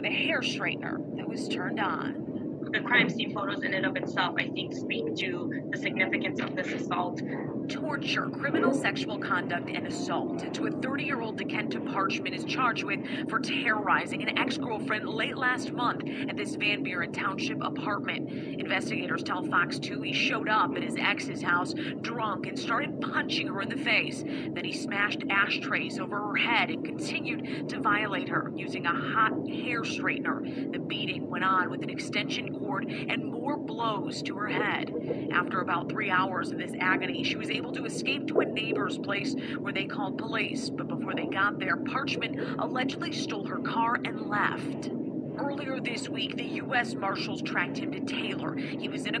with a hair straightener that was turned on. The crime scene photos in and of itself, I think, speak to the significance of this assault. Torture, criminal sexual conduct, and assault to a 30 year old Dekenta Parchman is charged with for terrorizing an ex girlfriend late last month at this Van Buren Township apartment. Investigators tell Fox 2 he showed up at his ex's house drunk and started punching her in the face. Then he smashed ashtrays over her head and continued to violate her using a hot hair straightener. The beating went on with an extension and more blows to her head. After about three hours of this agony, she was able to escape to a neighbor's place where they called police. But before they got there, Parchman allegedly stole her car and left. Earlier this week, the U.S. Marshals tracked him to Taylor. He was in a